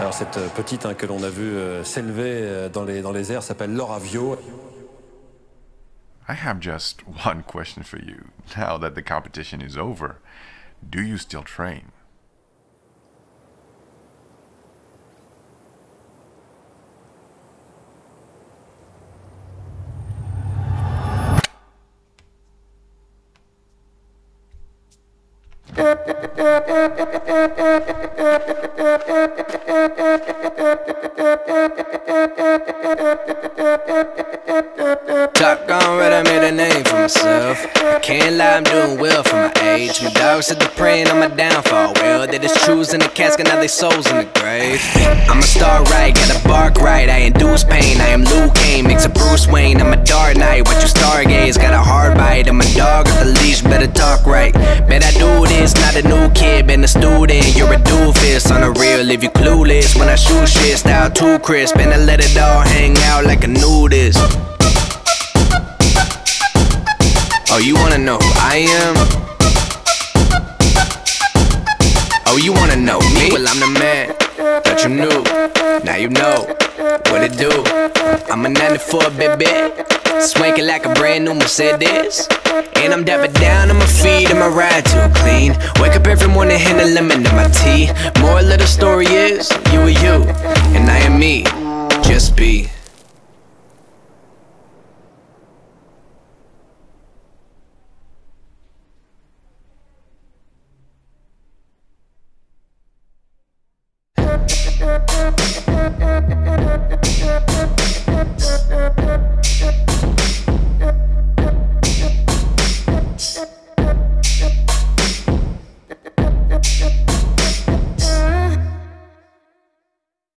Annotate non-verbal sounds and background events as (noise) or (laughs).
Alors cette petite hein, que l'on a vue euh, s'élever euh, dans les, dans les airs s'appelle Laura Vio. I have just (laughs) one question for you. Now that the competition is over, do you still train? Shotgun red, I made a name for myself. I can't lie, I'm doing well for my age. My dog said they're praying on my downfall. Well, they just choose in the casket, now they souls in the grave. I'm a star right, gotta bark right. I induce pain, I am Luke Kane, mix a Bruce Wayne. I'm a dark knight, watch you stargaze. Not a new kid, been a student. You're a doofus, on the real if you clueless. When I shoot shit, style too crisp, and I let it all hang out like a nudist. Oh, you wanna know who I am? Oh, you wanna know me? Well, I'm the man. Thought you knew. Now you know what it do. I'm a 94 baby. Swanking like a brand new Mercedes. And I'm dapper down on my feet and my ride too clean. Wake up every morning, hand a lemon to my tea. Moral of the story is, you are you, and I am me. Just be.